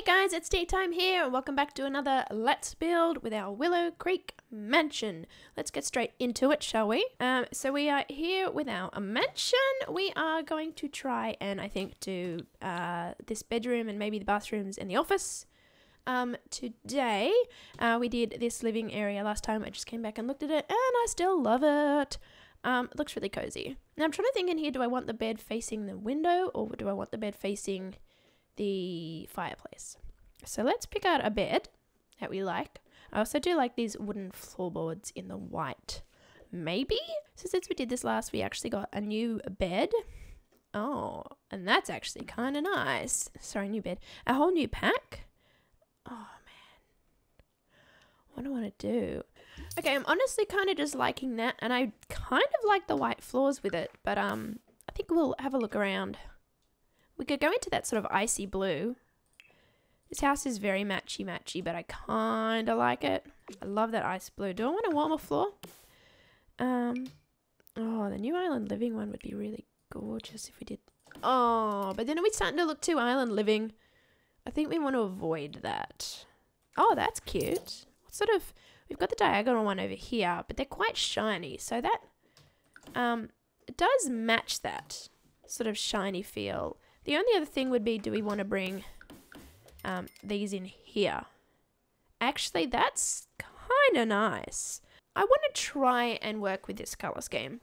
Hey guys, it's Teatime here, and welcome back to another Let's Build with our Willow Creek Mansion. Let's get straight into it, shall we? Um, so we are here with our mansion. We are going to try and I think do uh, this bedroom and maybe the bathrooms and the office. Um, today uh, we did this living area last time. I just came back and looked at it, and I still love it. Um, it looks really cozy. Now I'm trying to think in here: do I want the bed facing the window, or do I want the bed facing the fireplace. So let's pick out a bed that we like. I also do like these wooden floorboards in the white. Maybe? So since we did this last, we actually got a new bed. Oh, and that's actually kind of nice. Sorry, new bed. A whole new pack. Oh, man. What do I want to do? Okay, I'm honestly kind of just liking that, and I kind of like the white floors with it, but um, I think we'll have a look around. We could go into that sort of icy blue. This house is very matchy matchy, but I kind of like it. I love that ice blue. Do I want a warmer floor? Um, oh, the new island living one would be really gorgeous if we did. Oh, but then are we starting to look too island living? I think we want to avoid that. Oh, that's cute. What sort of... We've got the diagonal one over here, but they're quite shiny. So that um, does match that sort of shiny feel. The only other thing would be, do we want to bring um, these in here? Actually, that's kind of nice. I want to try and work with this color scheme.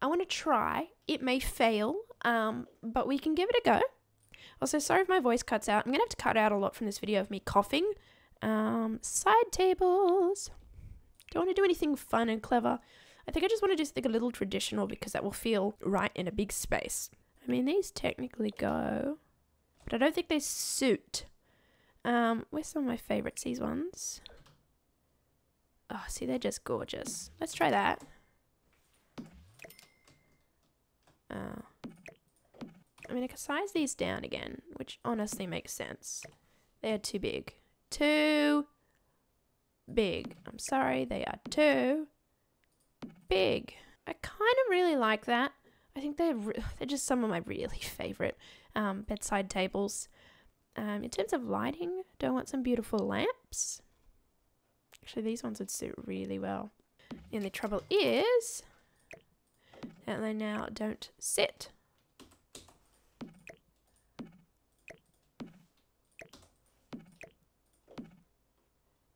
I want to try. It may fail, um, but we can give it a go. Also, sorry if my voice cuts out. I'm going to have to cut out a lot from this video of me coughing. Um, side tables. Don't want to do anything fun and clever. I think I just want to do something a little traditional because that will feel right in a big space. I mean, these technically go, but I don't think they suit. Um, where's some of my favorites? These ones. Oh, see, they're just gorgeous. Let's try that. Uh, I mean, I can size these down again, which honestly makes sense. They are too big. Too big. I'm sorry, they are too big. I kind of really like that. I think they're they're just some of my really favorite um, bedside tables. Um, in terms of lighting, do I want some beautiful lamps? Actually, these ones would suit really well. And the trouble is that they now don't sit.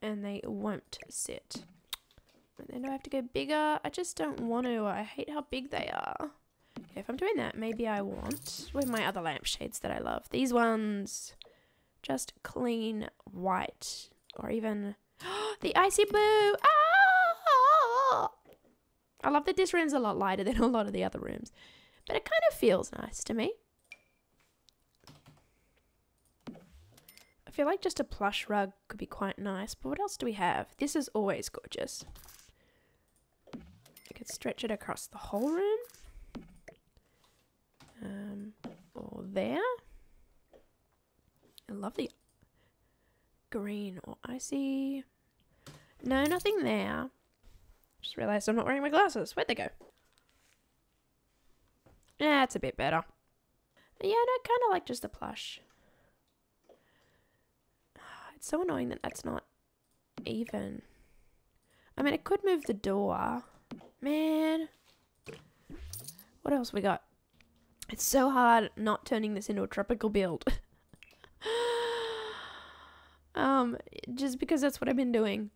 And they won't sit. And then do I have to go bigger? I just don't want to. I hate how big they are. If I'm doing that, maybe I want, with my other lampshades that I love, these ones, just clean white, or even the icy blue. Ah! I love that this room's a lot lighter than a lot of the other rooms, but it kind of feels nice to me. I feel like just a plush rug could be quite nice, but what else do we have? This is always gorgeous. I could stretch it across the whole room um, or there. I love the green or icy. No, nothing there. Just realised I'm not wearing my glasses. Where'd they go? Yeah, it's a bit better. Yeah, no, kind of like just the plush. It's so annoying that that's not even. I mean, I could move the door. Man. What else we got? It's so hard not turning this into a tropical build. um, just because that's what I've been doing.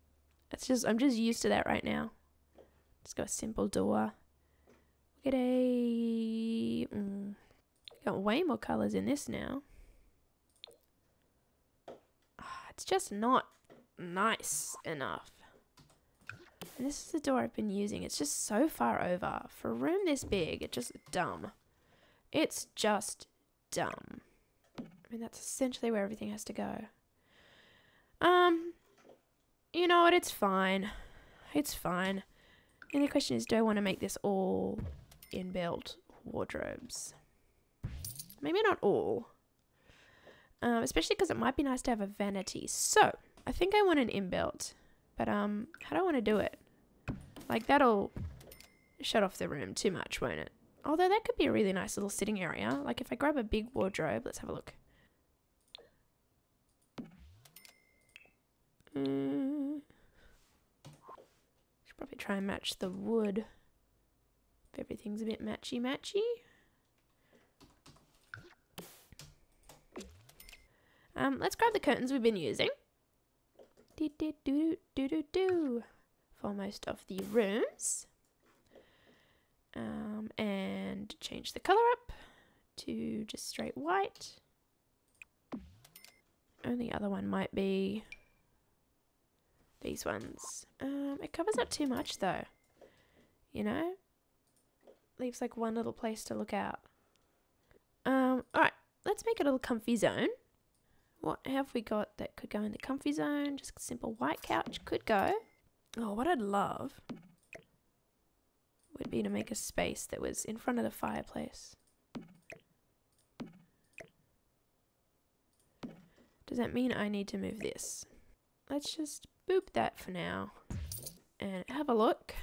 It's just, I'm just used to that right now. Just go a simple door. Get a, mm, got way more colors in this now. It's just not nice enough. And this is the door I've been using. It's just so far over. For a room this big, it's just dumb. It's just dumb. I mean, that's essentially where everything has to go. Um, you know what? It's fine. It's fine. And the question is, do I want to make this all inbuilt wardrobes? Maybe not all. Um, especially because it might be nice to have a vanity. So, I think I want an inbuilt. But, um, how do I want to do it? Like, that'll shut off the room too much, won't it? Although that could be a really nice little sitting area. Like if I grab a big wardrobe, let's have a look. Mm. Should probably try and match the wood. If everything's a bit matchy matchy. Um, let's grab the curtains we've been using. Do do do do do do for most of the rooms. Um, and change the color up to just straight white. Only other one might be these ones. Um, it covers up too much though. You know? Leaves like one little place to look out. Um, alright, let's make a little comfy zone. What have we got that could go in the comfy zone? Just a simple white couch could go. Oh, what I'd love would be to make a space that was in front of the fireplace. Does that mean I need to move this? Let's just boop that for now and have a look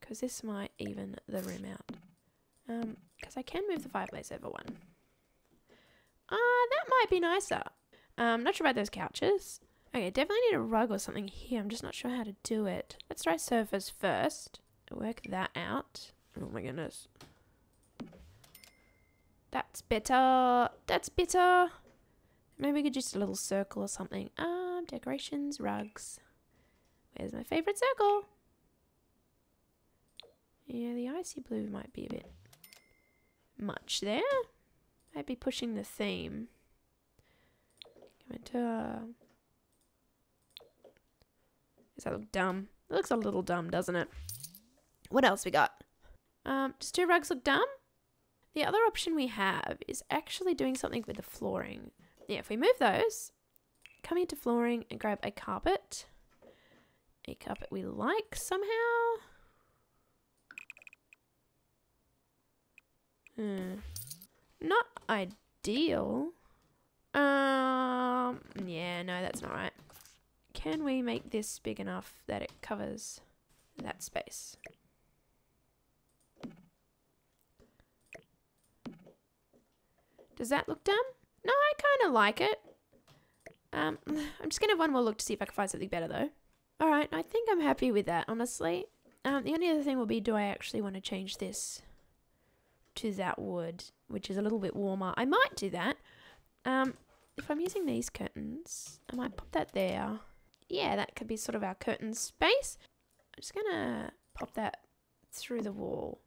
because this might even the room out. Um, because I can move the fireplace over one. Ah, uh, that might be nicer. Um, not sure about those couches. Okay, definitely need a rug or something here. I'm just not sure how to do it. Let's try sofas first. Work that out. Oh my goodness. That's better. That's better. Maybe we could just a little circle or something. Um, decorations, rugs. Where's my favorite circle? Yeah, the icy blue might be a bit much there. Might be pushing the theme. Come into... Uh, does that look dumb? It looks a little dumb, doesn't it? What else we got? Um, does two rugs look dumb? The other option we have is actually doing something with the flooring. Yeah, if we move those, come into flooring and grab a carpet. A carpet we like somehow. Hmm. Not ideal. Um, yeah, no, that's not right. Can we make this big enough that it covers that space? Does that look dumb? No, I kind of like it. Um, I'm just going to have one more look to see if I can find something better, though. Alright, I think I'm happy with that, honestly. Um, the only other thing will be, do I actually want to change this to that wood, which is a little bit warmer? I might do that. Um, if I'm using these curtains, I might pop that there. Yeah, that could be sort of our curtain space. I'm just to pop that through the wall.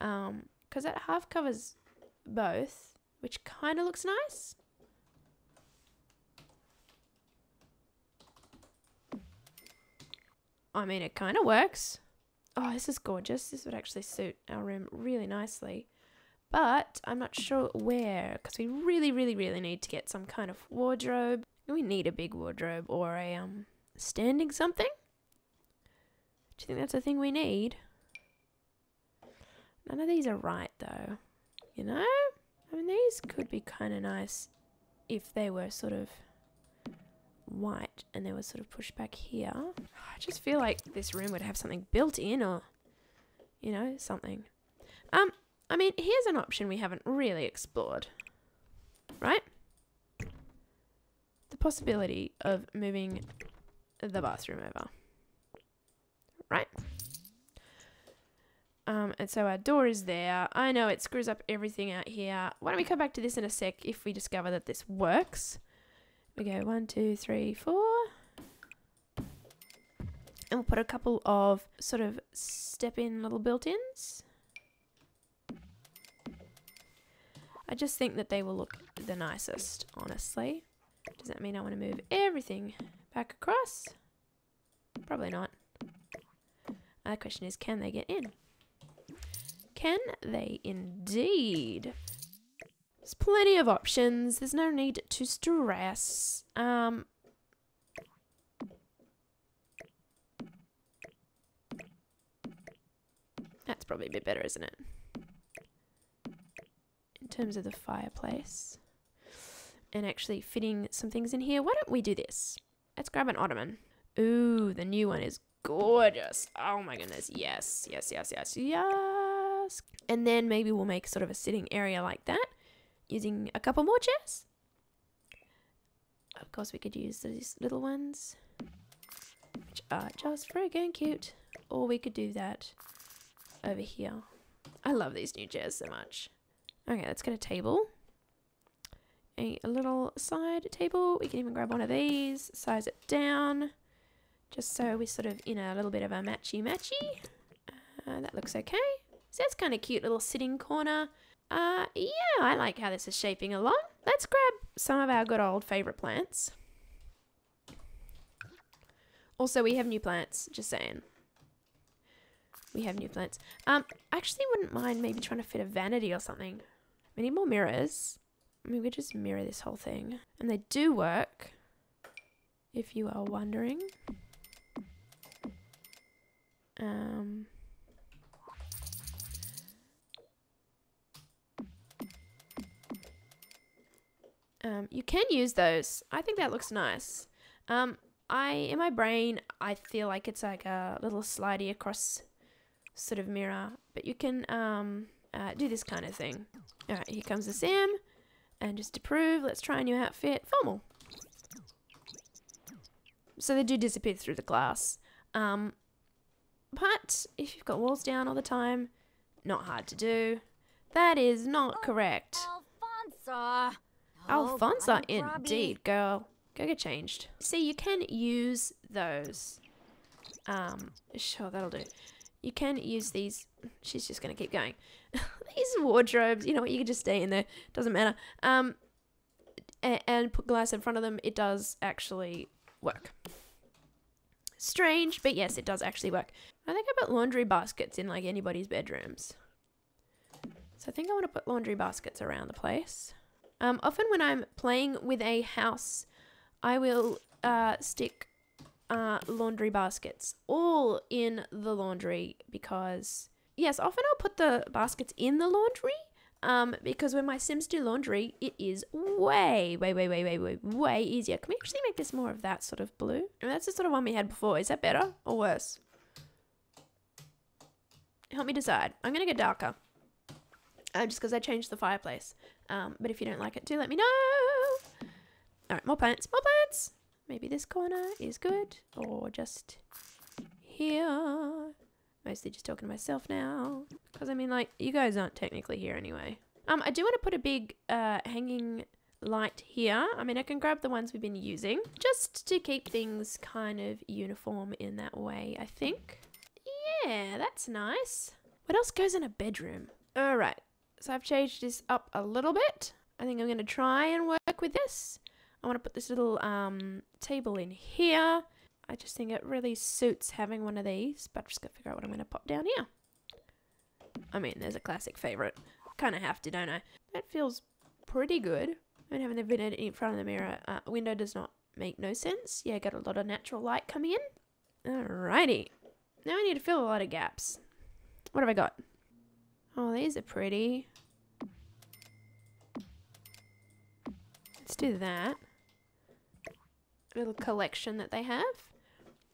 Um, because that half covers both which kind of looks nice. I mean, it kind of works. Oh, this is gorgeous. This would actually suit our room really nicely. But I'm not sure where, because we really, really, really need to get some kind of wardrobe. We need a big wardrobe or a um standing something. Do you think that's a thing we need? None of these are right, though. You know? I mean, these could be kind of nice if they were sort of white and they were sort of pushed back here. I just feel like this room would have something built in or, you know, something. Um, I mean, here's an option we haven't really explored, right? Possibility of moving the bathroom over, right? Um, and so our door is there. I know it screws up everything out here. Why don't we come back to this in a sec if we discover that this works. We go one, two, three, four. And we'll put a couple of sort of step-in little built-ins. I just think that they will look the nicest, honestly. Does that mean I want to move everything back across? Probably not. The question is, can they get in? Can they indeed? There's plenty of options. There's no need to stress. Um, that's probably a bit better, isn't it? In terms of the fireplace. And actually fitting some things in here. Why don't we do this? Let's grab an ottoman. Ooh, the new one is gorgeous. Oh my goodness. Yes, yes, yes, yes, yes. And then maybe we'll make sort of a sitting area like that using a couple more chairs. Of course, we could use these little ones, which are just friggin' cute. Or we could do that over here. I love these new chairs so much. Okay, let's get a table. A, little side table. We can even grab one of these, size it down, just so we're sort of in a little bit of a matchy matchy. Uh, that looks okay. So that's kind of cute little sitting corner. Uh, yeah, I like how this is shaping along. Let's grab some of our good old favorite plants. Also, we have new plants, just saying. We have new plants. Um, I actually wouldn't mind maybe trying to fit a vanity or something. We need more mirrors. Maybe we just mirror this whole thing. And they do work, if you are wondering. Um... Um, you can use those. I think that looks nice. Um, I in my brain I feel like it's like a little slidey across sort of mirror, but you can um uh, do this kind of thing. All right, here comes the Sam, and just to prove, let's try a new outfit. Formal. So they do disappear through the glass. Um, but if you've got walls down all the time, not hard to do. That is not Oh, correct. Alfonso. Alfonso, I'm indeed, girl. Go get changed. See, you can use those. Um, sure, that'll do. You can use these. She's just gonna keep going. these wardrobes, you know what? You can just stay in there. Doesn't matter. Um, and, and put glass in front of them. It does actually work. Strange, but yes, it does actually work. I think I put laundry baskets in like anybody's bedrooms. So I think I want to put laundry baskets around the place. Um, often when I'm playing with a house, I will uh, stick uh, laundry baskets all in the laundry because, yes, often I'll put the baskets in the laundry um, because when my Sims do laundry, it is way, way, way, way, way, way, way easier. Can we actually make this more of that sort of blue? And that's the sort of one we had before. Is that better or worse? Help me decide. I'm going to go darker. Uh, just because I changed the fireplace. Um, but if you don't like it, do let me know. All right, more plants, more plants. Maybe this corner is good, or just here. Mostly just talking to myself now, because I mean, like, you guys aren't technically here anyway. Um, I do want to put a big uh, hanging light here. I mean, I can grab the ones we've been using, just to keep things kind of uniform in that way. I think. Yeah, that's nice. What else goes in a bedroom? All right. So I've changed this up a little bit. I think I'm going to try and work with this. I want to put this little um, table in here. I just think it really suits having one of these, but I've just got to figure out what I'm going to pop down here. I mean, there's a classic favorite. Kind of have to, don't I? That feels pretty good. I mean, having the window in front of the mirror, uh, window does not make no sense. Yeah, got a lot of natural light coming in. Alrighty. Now I need to fill a lot of gaps. What have I got? Oh, these are pretty. Let's do that. Little collection that they have.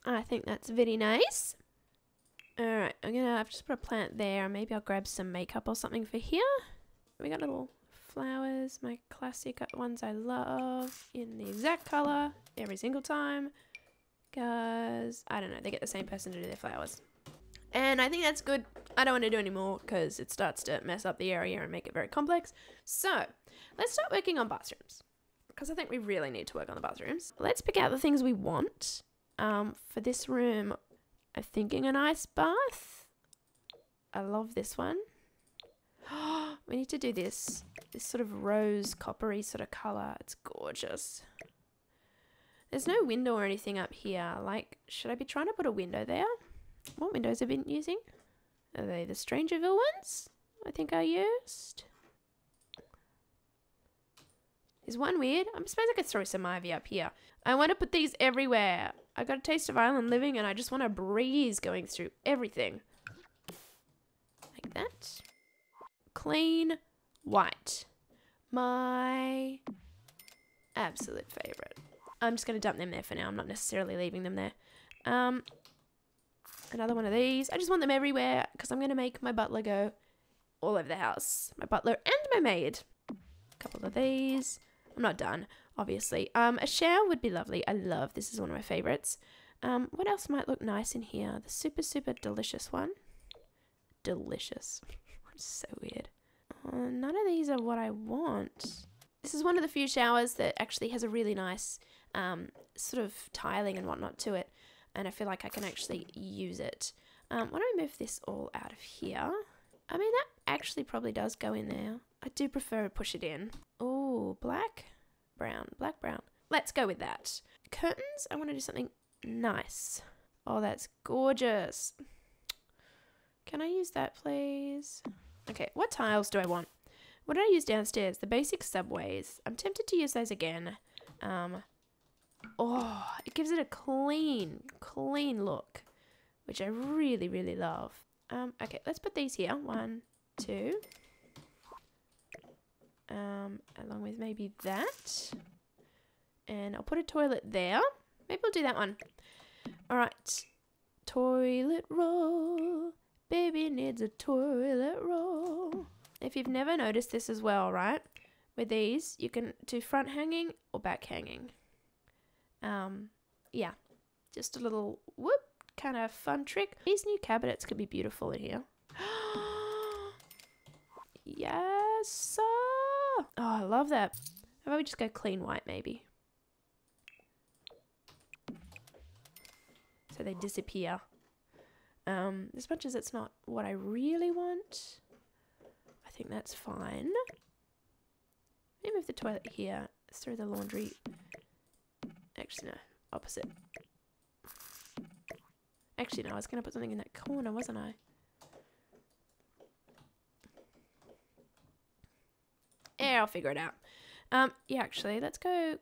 I think that's very nice. Alright, I'm gonna I've just put a plant there. Maybe I'll grab some makeup or something for here. We got little flowers, my classic ones I love in the exact color every single time. Because, I don't know, they get the same person to do their flowers. And I think that's good. I don't want to do any more because it starts to mess up the area and make it very complex. So, let's start working on bathrooms. Because I think we really need to work on the bathrooms. Let's pick out the things we want. Um, for this room, I'm thinking an ice bath. I love this one. we need to do this. This sort of rose coppery sort of color. It's gorgeous. There's no window or anything up here. Like, should I be trying to put a window there? What windows have I been using? Are they the Strangerville ones? I think I used. Is one weird? I suppose I could throw some ivy up here. I want to put these everywhere. I got a taste of island living and I just want a breeze going through everything. Like that. Clean white. My absolute favorite. I'm just going to dump them there for now. I'm not necessarily leaving them there. Um, another one of these. I just want them everywhere because I'm going to make my butler go all over the house. My butler and my maid. A couple of these. I'm not done. obviously. Um, a shower would be lovely. I love this is one of my favorites. Um, what else might look nice in here? The super super delicious one. Delicious. so weird. Uh, none of these are what I want. This is one of the few showers that actually has a really nice um, sort of tiling and whatnot to it, and I feel like I can actually use it. Um, why don't we move this all out of here? I mean, that actually probably does go in there. I do prefer to push it in. Black, brown, black, brown. Let's go with that. Curtains, I want to do something nice. Oh, that's gorgeous. Can I use that, please? Okay, what tiles do I want? What did I use downstairs? The basic subways. I'm tempted to use those again. Um, oh, it gives it a clean, clean look, which I really, really love. Um, okay, let's put these here. One, two. Um, along with maybe that. And I'll put a toilet there. Maybe I'll do that one. All right. Toilet roll. Baby needs a toilet roll. If you've never noticed this as well, right? With these, you can do front hanging or back hanging. Um, yeah, just a little whoop kind of fun trick. These new cabinets could be beautiful in here. yes, sir. Oh, I love that. How about we just go clean white, maybe? So they disappear. Um, as much as it's not what I really want, I think that's fine. Let me move the toilet here. Let's throw the laundry. Actually, no. Opposite. Actually, no. I was going to put something in that corner, wasn't I? Yeah, I'll figure it out. Um, yeah, actually, let's go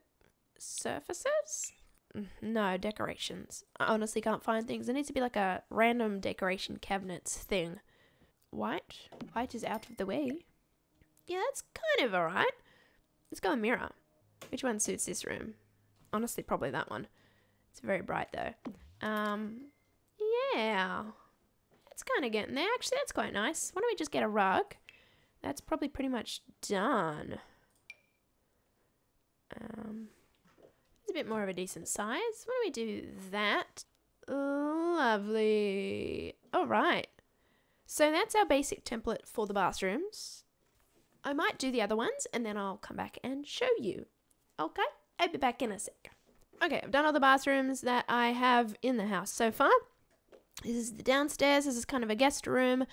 surfaces. Mm, no, decorations. I honestly can't find things. There needs to be like a random decoration cabinets thing. White? White is out of the way. Yeah, that's kind of alright. Let's go a mirror. Which one suits this room? Honestly, probably that one. It's very bright though. Um, yeah. It's kind of getting there. Actually, that's quite nice. Why don't we just get a rug? That's probably pretty much done. Um, it's a bit more of a decent size. Why don't we do that? Lovely. All right. So that's our basic template for the bathrooms. I might do the other ones and then I'll come back and show you. Okay? I'll be back in a sec. Okay, I've done all the bathrooms that I have in the house so far. This is the downstairs. This is kind of a guest room.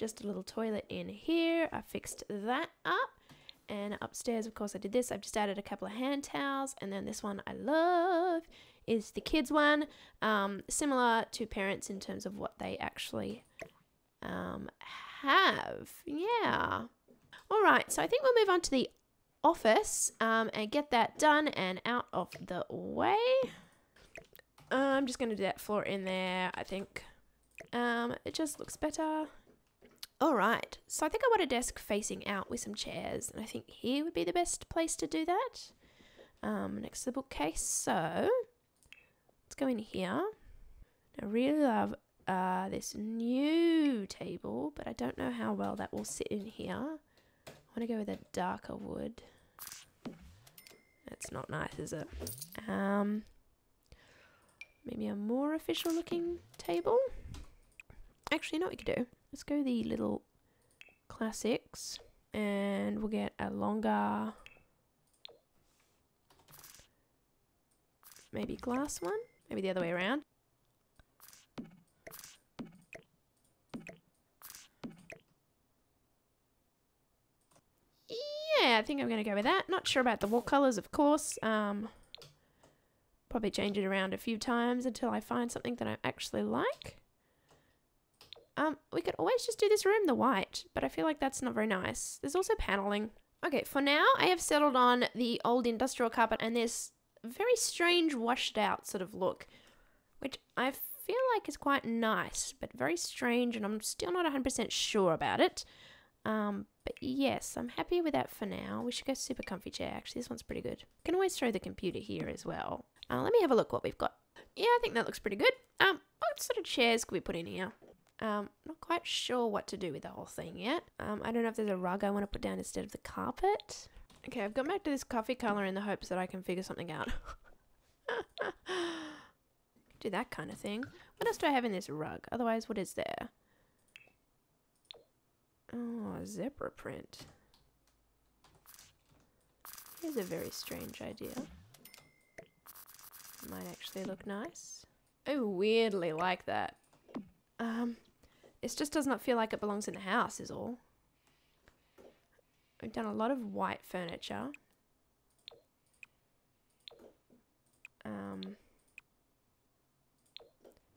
Just a little toilet in here. I fixed that up. And upstairs, of course, I did this. I've just added a couple of hand towels. And then this one I love is the kids one. Um, similar to parents in terms of what they actually um, have. Yeah. All right, so I think we'll move on to the office um, and get that done and out of the way. I'm just going to do that floor in there, I think. Um, it just looks better. All right, so I think I want a desk facing out with some chairs, and I think here would be the best place to do that. Um, next to the bookcase. So let's go in here. I really love uh, this new table, but I don't know how well that will sit in here. I want to go with a darker wood. That's not nice, is it? Um, maybe a more official looking table. Actually, you know what we could do? Let's go the little classics and we'll get a longer maybe glass one maybe the other way around. Yeah I think I'm gonna go with that. Not sure about the wall colors of course. Um probably change it around a few times until I find something that I actually like um, we could always just do this room the white, but I feel like that's not very nice. There's also paneling. Okay, for now, I have settled on the old industrial carpet and this very strange washed out sort of look, which I feel like is quite nice, but very strange, and I'm still not 100% sure about it. Um, but yes, I'm happy with that for now. We should go super comfy chair. Actually, this one's pretty good. Can always throw the computer here as well. Uh, let me have a look what we've got. Yeah, I think that looks pretty good. Um, what sort of chairs could we put in here? Um, not quite sure what to do with the whole thing yet. Um, I don't know if there's a rug I want to put down instead of the carpet. Okay, I've gone back to this coffee color in the hopes that I can figure something out. Do that kind of thing. What else do I have in this rug? Otherwise, what is there? Oh, zebra print. Here's a very strange idea. Might actually look nice. I weirdly like that. Um, it just does not feel like it belongs in the house is all. We've done a lot of white furniture. Um,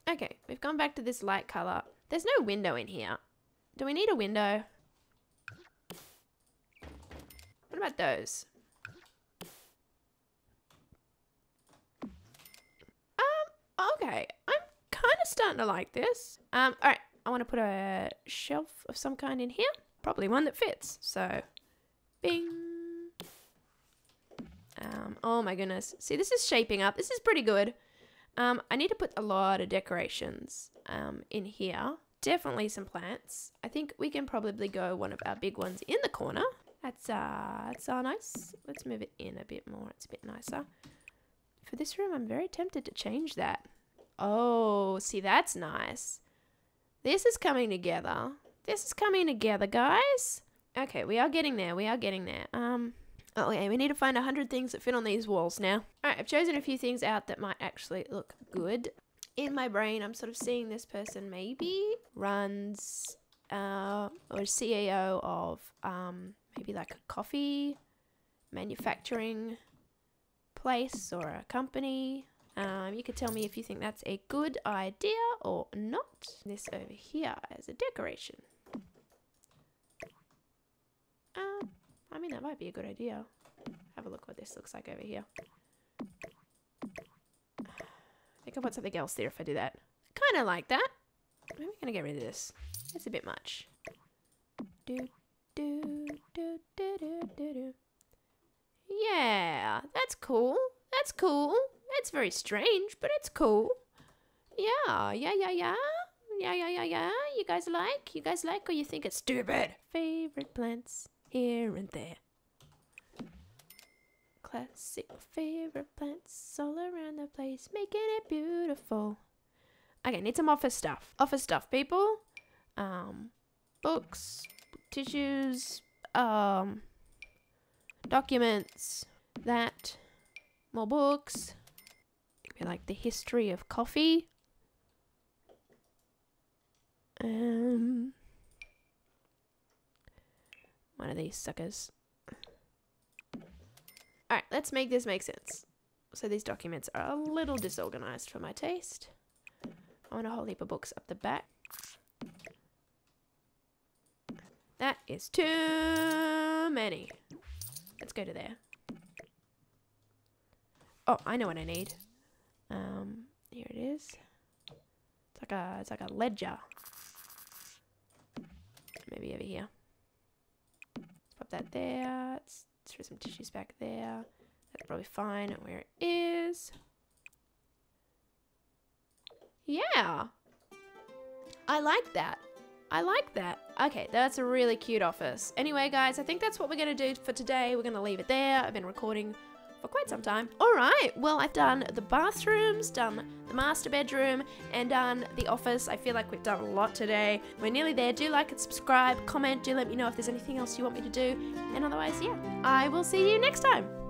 okay, we've gone back to this light colour. There's no window in here. Do we need a window? What about those? Um, okay. I'm kind of starting to like this. Um, alright. I want to put a shelf of some kind in here. Probably one that fits. So, bing. Um, oh my goodness. See, this is shaping up. This is pretty good. Um, I need to put a lot of decorations um, in here. Definitely some plants. I think we can probably go one of our big ones in the corner. That's uh, that's uh, nice. Let's move it in a bit more. It's a bit nicer. For this room, I'm very tempted to change that. Oh, see, that's nice. This is coming together. This is coming together, guys. Okay, we are getting there. We are getting there. Um, oh yeah, we need to find a hundred things that fit on these walls now. All right, I've chosen a few things out that might actually look good. In my brain, I'm sort of seeing this person maybe runs uh, or CEO of um, maybe like a coffee manufacturing place or a company um, you could tell me if you think that's a good idea or not. This over here as a decoration. Um, I mean, that might be a good idea. Have a look what this looks like over here. I think I want something else there if I do that. Kind of like that. I'm going to get rid of this. It's a bit much. Do, do, do, do, do, do, do. Yeah, that's cool. That's cool. It's very strange, but it's cool. Yeah, yeah, yeah, yeah. Yeah, yeah, yeah, yeah. You guys like? You guys like or you think it's stupid? Favorite plants here and there. Classic favorite plants all around the place, making it beautiful. Okay, need some office stuff. Office stuff, people. Um, books, tissues, um, documents, that, more books, like the history of coffee. Um, one of these suckers. Alright, let's make this make sense. So these documents are a little disorganized for my taste. I want a whole heap of books up the back. That is too many. Let's go to there. Oh, I know what I need. Um, here it is. It's like a it's like a ledger. Maybe over here. Let's pop that there. Let's throw some tissues back there. That's probably fine where it is. Yeah. I like that. I like that. Okay, that's a really cute office. Anyway, guys, I think that's what we're going to do for today. We're going to leave it there. I've been recording for quite some time. All right, well, I've done the bathrooms, done the master bedroom, and done the office. I feel like we've done a lot today. We're nearly there. Do like and subscribe, comment, do let me know if there's anything else you want me to do. And otherwise, yeah, I will see you next time.